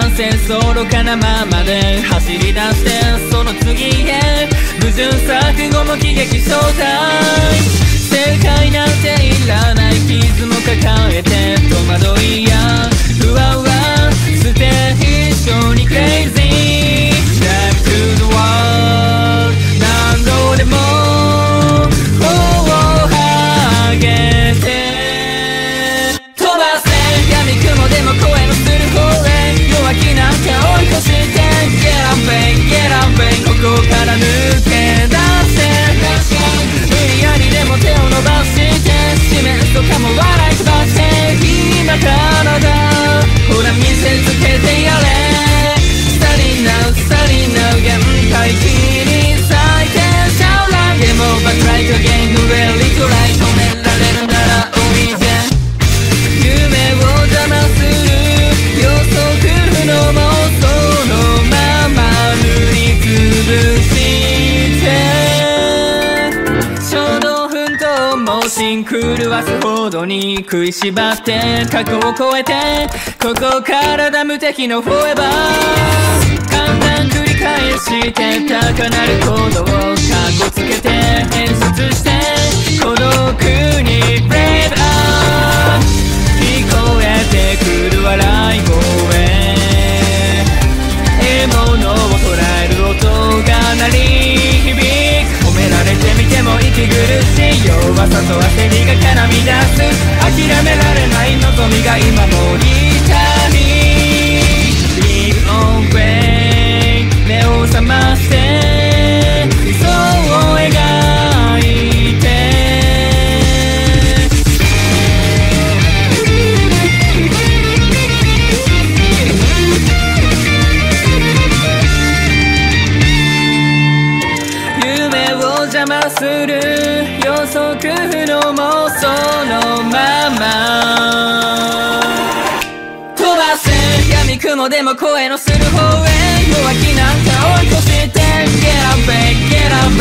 感染そう愚かなままで走り出してその次へ。矛盾錯誤も喜劇正体。もシン狂わすほどに食いしばって過去を超えてここからだ無敵のフォーエバー。簡単繰り返して高なる行動を。かっこつ望みが今も痛み Live on way 目を覚まして理想を描いて。夢を邪魔する予測不能もそのまま。雲でも声のする方へ弱気なんか追い越して Get up, babe, get up,